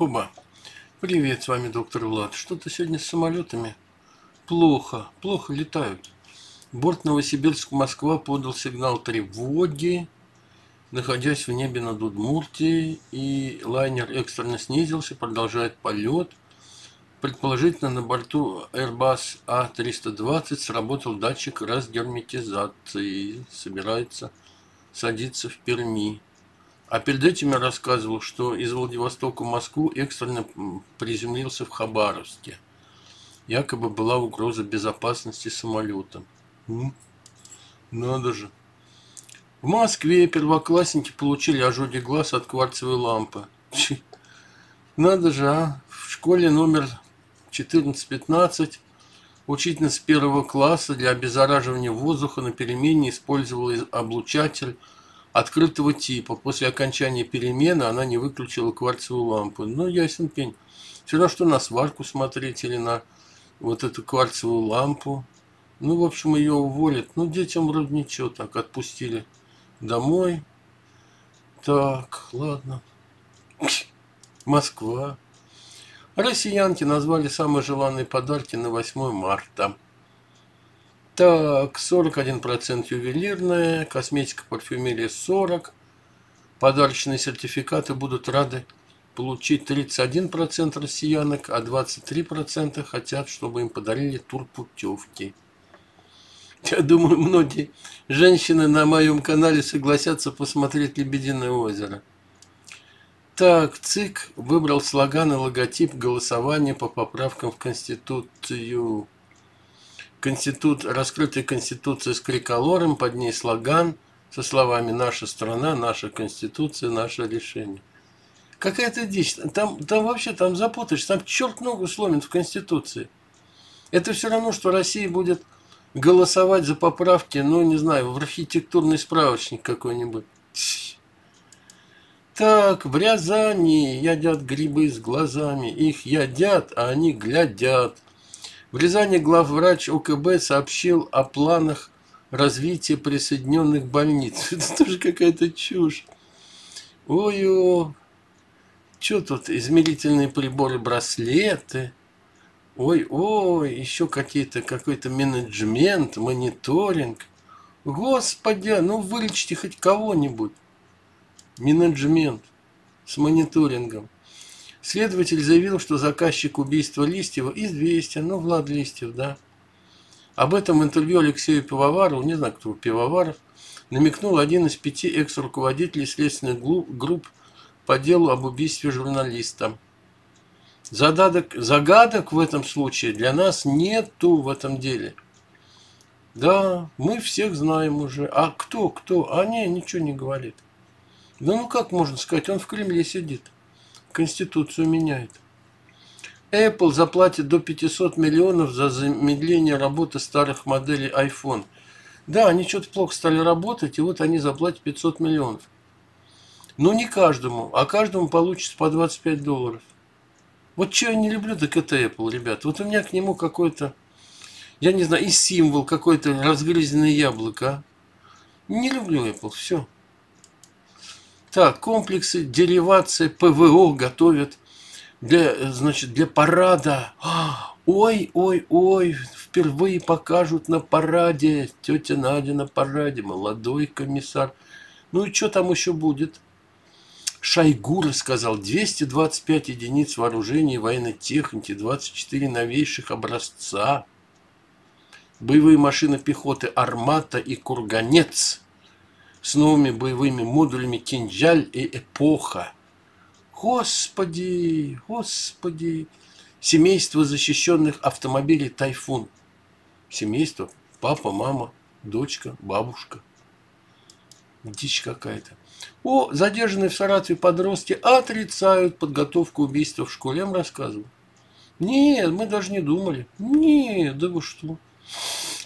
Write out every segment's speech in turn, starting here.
Хуба. Привет, с вами доктор Влад. Что-то сегодня с самолетами? Плохо, плохо летают. Борт Новосибирск-Москва подал сигнал тревоги, находясь в небе над Удмуртией, и лайнер экстренно снизился, продолжает полет. Предположительно, на борту Airbus A320 сработал датчик разгерметизации. Собирается садиться в Перми. А перед этим я рассказывал, что из Владивостока в Москву экстренно приземлился в Хабаровске. Якобы была угроза безопасности самолета. Надо же. В Москве первоклассники получили ожоги глаз от кварцевой лампы. Надо же, а? В школе номер 14-15 учительница первого класса для обеззараживания воздуха на перемене использовала облучатель открытого типа. После окончания перемены она не выключила кварцевую лампу. Ну, ясен пень. Все равно, что на сварку смотреть или на вот эту кварцевую лампу. Ну, в общем, ее уволят. Ну, детям вроде ничего так, отпустили домой. Так, ладно. Москва. Россиянки назвали самые желанные подарки на 8 марта. Так, 41% ювелирная, косметика, парфюмерия 40%. Подарочные сертификаты будут рады получить 31% россиянок, а 23% хотят, чтобы им подарили тур путевки. Я думаю, многие женщины на моем канале согласятся посмотреть «Лебединое озеро». Так, ЦИК выбрал слоган и логотип голосования по поправкам в Конституцию. Конститут, раскрытая конституция с криколором, под ней слоган со словами «Наша страна, наша конституция, наше решение». Какая-то дичь. Там, там вообще там запутаешь, там черт ногу сломит в конституции. Это все равно, что Россия будет голосовать за поправки, ну, не знаю, в архитектурный справочник какой-нибудь. Так, в Рязани едят грибы с глазами. Их едят, а они глядят. В Рязани главврач ОКБ сообщил о планах развития присоединенных больниц. Это тоже какая-то чушь. Ой-ой, что тут? Измерительные приборы, браслеты. Ой-ой, еще какие-то, какой-то менеджмент, мониторинг. Господи, ну вылечите хоть кого-нибудь. Менеджмент с мониторингом. Следователь заявил, что заказчик убийства Листьева известен, ну, Влад Листьев, да. Об этом интервью Алексею Пивоварову, не знаю, кто Пивоваров, намекнул один из пяти экс-руководителей следственных групп по делу об убийстве журналиста. Зададок, загадок в этом случае для нас нету в этом деле. Да, мы всех знаем уже. А кто, кто? А не, ничего не говорит. Да ну как можно сказать, он в Кремле сидит. Конституцию меняет. Apple заплатит до 500 миллионов за замедление работы старых моделей iPhone. Да, они что-то плохо стали работать, и вот они заплатят 500 миллионов. Но не каждому, а каждому получится по 25 долларов. Вот что я не люблю, так это Apple, ребят. Вот у меня к нему какой-то, я не знаю, и символ какой-то разгрызенное яблоко. А. Не люблю Apple, все. Так, комплексы деривации ПВО готовят для, значит, для парада. Ой, ой, ой, впервые покажут на параде. Тетя Надя на параде, молодой комиссар. Ну и что там еще будет? Шойгу рассказал 225 единиц вооружения и военной техники, 24 новейших образца. Боевые машины пехоты «Армата» и «Курганец» с новыми боевыми модулями «Кинжаль» и «Эпоха». Господи, господи. Семейство защищенных автомобилей «Тайфун». Семейство, папа, мама, дочка, бабушка. Дичь какая-то. О, задержанные в Саратове подростки отрицают подготовку убийства в школе. Я вам рассказывал. Нет, мы даже не думали. Нет, да вы что.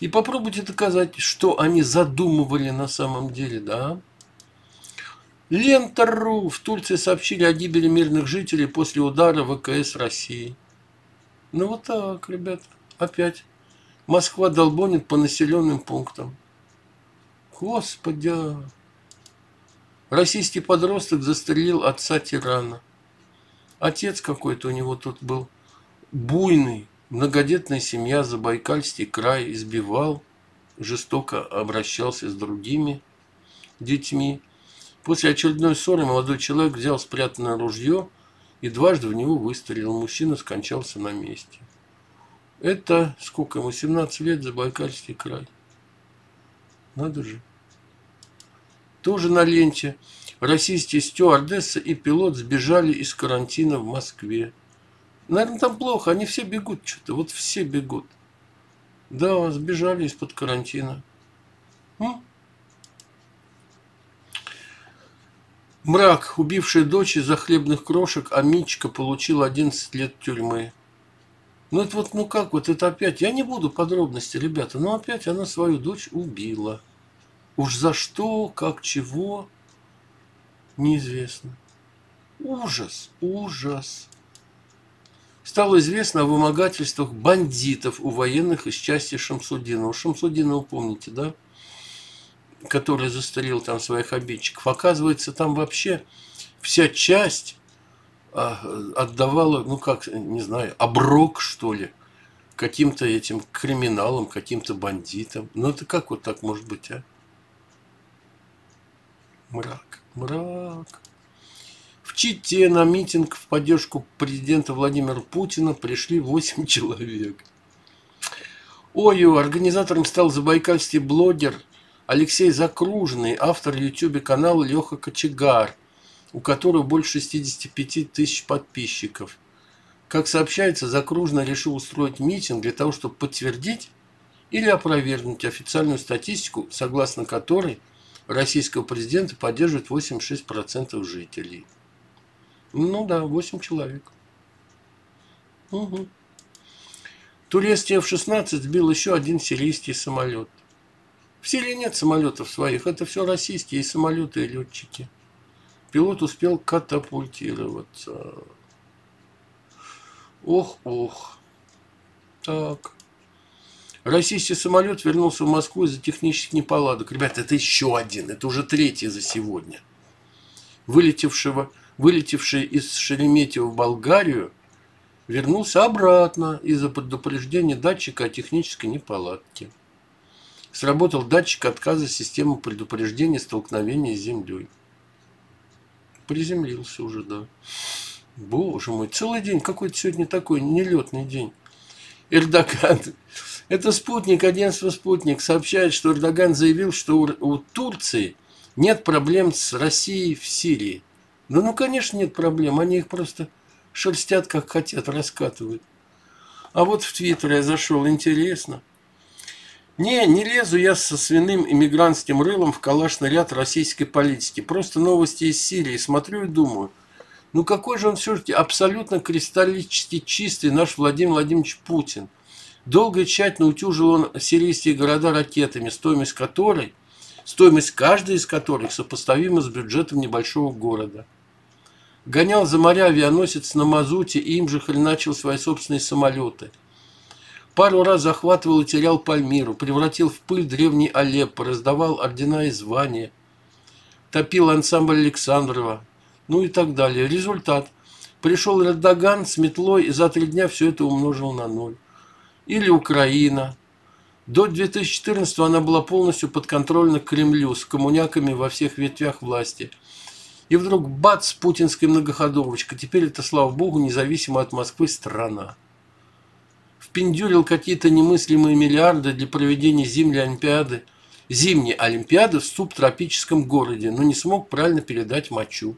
И попробуйте доказать, что они задумывали на самом деле, да? Лента.ру в Турции сообщили о гибели мирных жителей после удара ВКС России. Ну вот так, ребят, опять. Москва долбонит по населенным пунктам. Господи. Российский подросток застрелил отца тирана. Отец какой-то у него тут был буйный, многодетная семья, Забайкальский край избивал, жестоко обращался с другими детьми. После очередной ссоры молодой человек взял спрятанное ружье и дважды в него выстрелил. Мужчина скончался на месте. Это сколько ему? 17 лет, Забайкальский край. Надо же. Тоже на ленте. Российские стюардесса и пилот сбежали из карантина в Москве. Наверное, там плохо. Они все бегут что-то. Вот все бегут. Да, сбежали из-под карантина. М? Мрак, убивший дочь из-за хлебных крошек, а Мичка получил 11 лет тюрьмы. Ну это вот, ну как вот, это опять, я не буду подробности, ребята, но опять она свою дочь убила. Уж за что, как, чего, неизвестно. Ужас, ужас. Стало известно о вымогательствах бандитов у военных из части Шамсудинова. Шамсудинова помните, да? Который застрелил там своих обидчиков. Оказывается, там вообще вся часть а, отдавала, ну как, не знаю, оброк, что ли, каким-то этим криминалам, каким-то бандитам. Ну это как вот так может быть, а? Мрак, мрак. В Чите на митинг в поддержку президента Владимира Путина пришли 8 человек. Ой, организатором стал забайкальский блогер Алексей Закружный, автор YouTube канала Леха Кочегар – у которого больше 65 тысяч подписчиков. Как сообщается, Закружно решил устроить митинг для того, чтобы подтвердить или опровергнуть официальную статистику, согласно которой российского президента поддерживает 86% жителей. Ну да, 8 человек. Угу. Турецкий F-16 сбил еще один сирийский самолет. В Сирии нет самолетов своих, это все российские самолеты и летчики пилот успел катапультироваться. Ох, ох. Так. Российский самолет вернулся в Москву из-за технических неполадок. Ребята, это еще один. Это уже третий за сегодня. Вылетевшего, вылетевший из Шереметьево в Болгарию вернулся обратно из-за предупреждения датчика о технической неполадке. Сработал датчик отказа системы предупреждения столкновения с землей. Приземлился уже, да. Боже мой, целый день какой-то сегодня такой нелетный день. Эрдоган. Это спутник, агентство «Спутник» сообщает, что Эрдоган заявил, что у, Турции нет проблем с Россией в Сирии. Да ну, конечно, нет проблем. Они их просто шерстят, как хотят, раскатывают. А вот в Твиттер я зашел, интересно – не, не лезу я со свиным иммигрантским рылом в калашный ряд российской политики. Просто новости из Сирии. Смотрю и думаю, ну какой же он все-таки абсолютно кристаллически чистый наш Владимир Владимирович Путин. Долго и тщательно утюжил он сирийские города ракетами, стоимость которой, стоимость каждой из которых сопоставима с бюджетом небольшого города. Гонял за моря авианосец на мазуте и им же хреначил свои собственные самолеты – Пару раз захватывал и терял Пальмиру, превратил в пыль древний Алеппо, раздавал ордена и звания, топил ансамбль Александрова, ну и так далее. Результат. Пришел Эрдоган с метлой и за три дня все это умножил на ноль. Или Украина. До 2014 она была полностью подконтрольна Кремлю с коммуняками во всех ветвях власти. И вдруг бац, путинская многоходовочка. Теперь это, слава богу, независимо от Москвы страна впендюрил какие-то немыслимые миллиарды для проведения зимней Олимпиады, зимней Олимпиады в субтропическом городе, но не смог правильно передать мочу.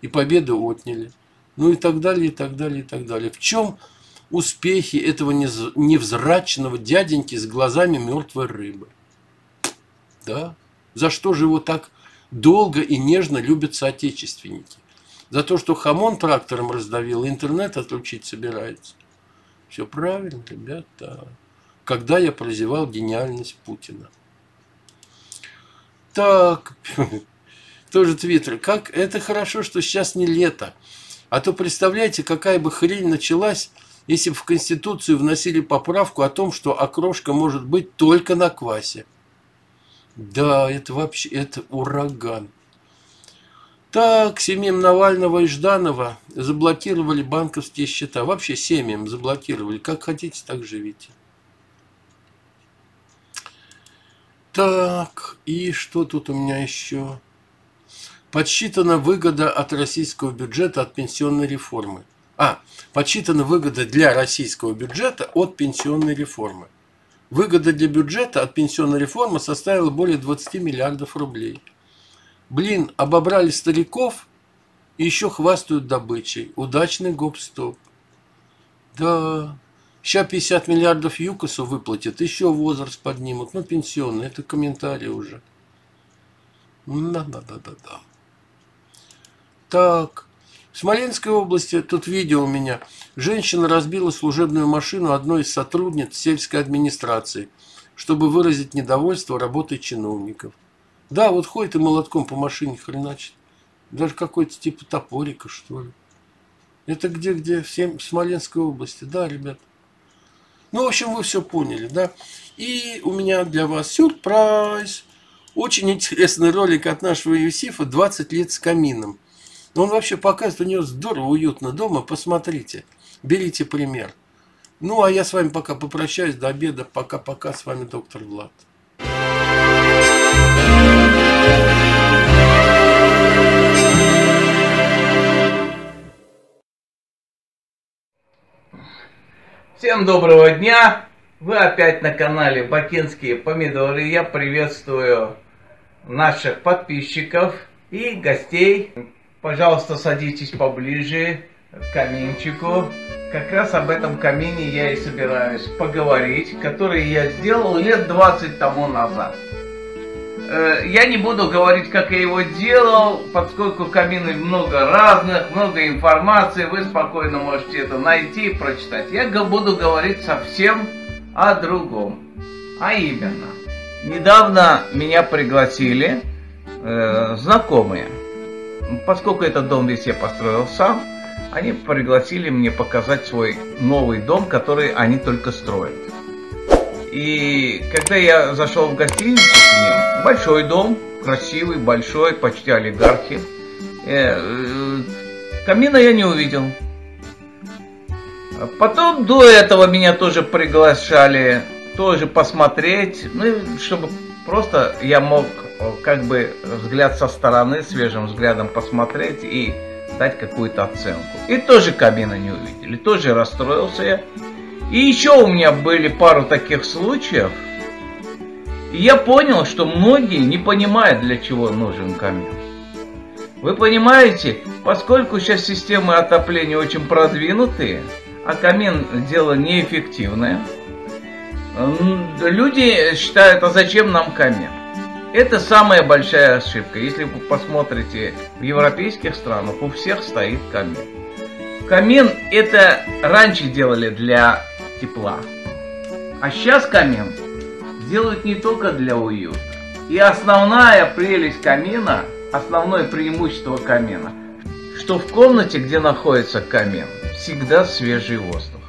И победу отняли. Ну и так далее, и так далее, и так далее. В чем успехи этого невзрачного дяденьки с глазами мертвой рыбы? Да? За что же его так долго и нежно любят соотечественники? За то, что хамон трактором раздавил, интернет отключить собирается. Все правильно, ребята. Когда я прозевал гениальность Путина. Так, тоже твиттер. Как это хорошо, что сейчас не лето. А то представляете, какая бы хрень началась, если бы в Конституцию вносили поправку о том, что окрошка может быть только на квасе. Да, это вообще, это ураган. Так, семьям Навального и Жданова заблокировали банковские счета. Вообще семьям заблокировали. Как хотите, так живите. Так, и что тут у меня еще? Подсчитана выгода от российского бюджета от пенсионной реформы. А, подсчитана выгода для российского бюджета от пенсионной реформы. Выгода для бюджета от пенсионной реформы составила более 20 миллиардов рублей. Блин, обобрали стариков и еще хвастают добычей. Удачный гоп-стоп. Да, сейчас 50 миллиардов ЮКОСу выплатят, еще возраст поднимут. Ну, пенсионный, это комментарий уже. Да-да-да-да-да. Так, в Смоленской области, тут видео у меня, женщина разбила служебную машину одной из сотрудниц сельской администрации, чтобы выразить недовольство работой чиновников. Да, вот ходит и молотком по машине хреначит. Даже какой-то типа топорика, что ли. Это где-где? В, Смоленской области. Да, ребят. Ну, в общем, вы все поняли, да? И у меня для вас сюрприз. Очень интересный ролик от нашего Юсифа «20 лет с камином». Он вообще показывает, у него здорово, уютно дома. Посмотрите, берите пример. Ну, а я с вами пока попрощаюсь до обеда. Пока-пока. С вами доктор Влад. Всем доброго дня! Вы опять на канале Бакинские помидоры. Я приветствую наших подписчиков и гостей. Пожалуйста, садитесь поближе к каминчику. Как раз об этом камине я и собираюсь поговорить, который я сделал лет 20 тому назад. Э, я не буду говорить, как я его делал, поскольку камины много разных, много информации, вы спокойно можете это найти и прочитать. Я буду говорить совсем о другом. А именно, недавно меня пригласили э, знакомые поскольку этот дом весь я построил сам, они пригласили мне показать свой новый дом, который они только строят. И когда я зашел в гостиницу к ним, большой дом, красивый, большой, почти олигархи, э, э, камина я не увидел. Потом до этого меня тоже приглашали тоже посмотреть, ну, чтобы просто я мог как бы взгляд со стороны, свежим взглядом посмотреть и дать какую-то оценку. И тоже кабина не увидели, тоже расстроился я. И еще у меня были пару таких случаев. И я понял, что многие не понимают, для чего нужен камин. Вы понимаете, поскольку сейчас системы отопления очень продвинутые, а камин дело неэффективное, люди считают, а зачем нам камин? Это самая большая ошибка. Если вы посмотрите в европейских странах, у всех стоит камин. Камин это раньше делали для тепла. А сейчас камин делают не только для уюта. И основная прелесть камина, основное преимущество камина, что в комнате, где находится камин, всегда свежий воздух.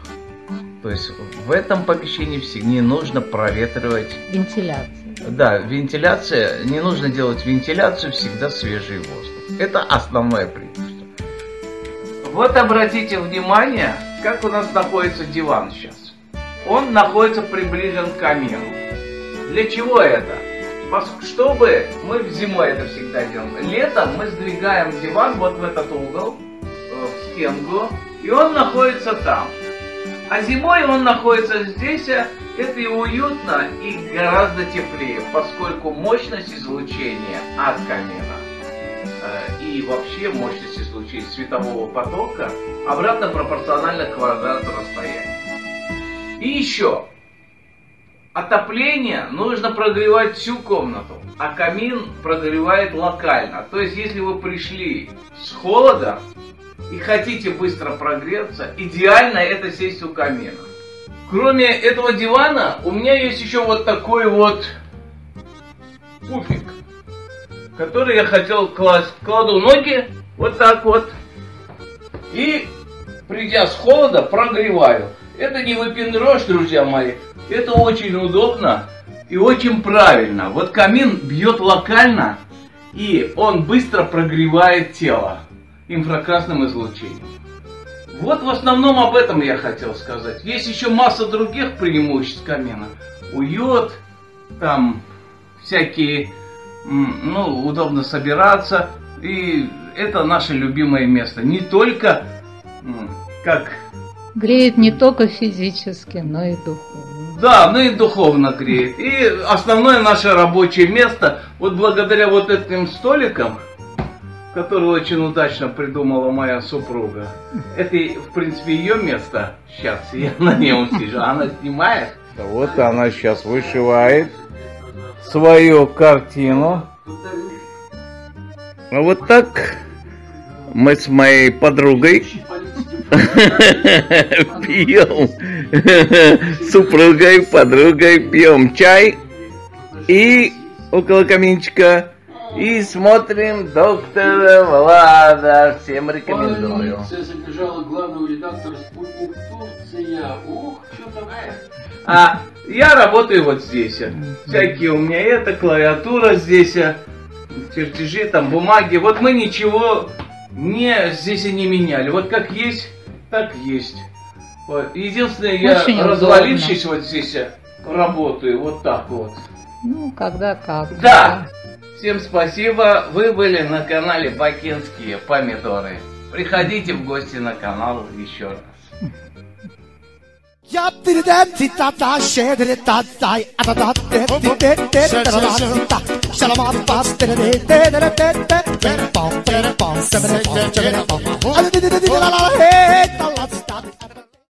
То есть в этом помещении не нужно проветривать. Вентиляция. Да, вентиляция, не нужно делать вентиляцию, всегда свежий воздух. Это основное преимущество. Вот обратите внимание, как у нас находится диван сейчас. Он находится приближен к камину. Для чего это? Чтобы мы зимой это всегда делаем. Летом мы сдвигаем диван вот в этот угол, э, в стенку, и он находится там. А зимой он находится здесь, а это и уютно, и гораздо теплее, поскольку мощность излучения от камина э, и вообще мощность излучения светового потока обратно пропорциональна квадрату расстояния. И еще, отопление нужно прогревать всю комнату, а камин прогревает локально. То есть, если вы пришли с холода и хотите быстро прогреться, идеально это сесть у камина. Кроме этого дивана, у меня есть еще вот такой вот пуфик, который я хотел класть. Кладу ноги вот так вот. И, придя с холода, прогреваю. Это не выпендрешь, друзья мои. Это очень удобно и очень правильно. Вот камин бьет локально, И он быстро прогревает тело инфракрасным излучением. Вот в основном об этом я хотел сказать. Есть еще масса других преимуществ камина. Уют, там всякие, ну, удобно собираться. И это наше любимое место. Не только как... Греет не только физически, но и духовно. Да, ну и духовно греет. И основное наше рабочее место, вот благодаря вот этим столикам, которую очень удачно придумала моя супруга. Это, в принципе, ее место. Сейчас я на нем сижу. Она снимает. Вот она сейчас вышивает свою картину. А вот так мы с моей подругой пьем супругой, подругой пьем чай и около каминчика и смотрим доктора Влада. Всем рекомендую. забежала главного редактора «Спутник Турция». Ух, что такое? А я работаю вот здесь. Всякие у меня это, клавиатура здесь, чертежи, там, бумаги. Вот мы ничего не здесь и не меняли. Вот как есть, так есть. Вот. Единственное, я Очень развалившись вот здесь работаю вот так вот. Ну, когда как. Да. Всем спасибо. Вы были на канале Бакинские помидоры. Приходите в гости на канал еще раз. Я передам титата шедре татай ататат те те те те та шалама пас те те те те те те пом пом пом семе пом семе пом ала ди ди ди ла ла хе та ла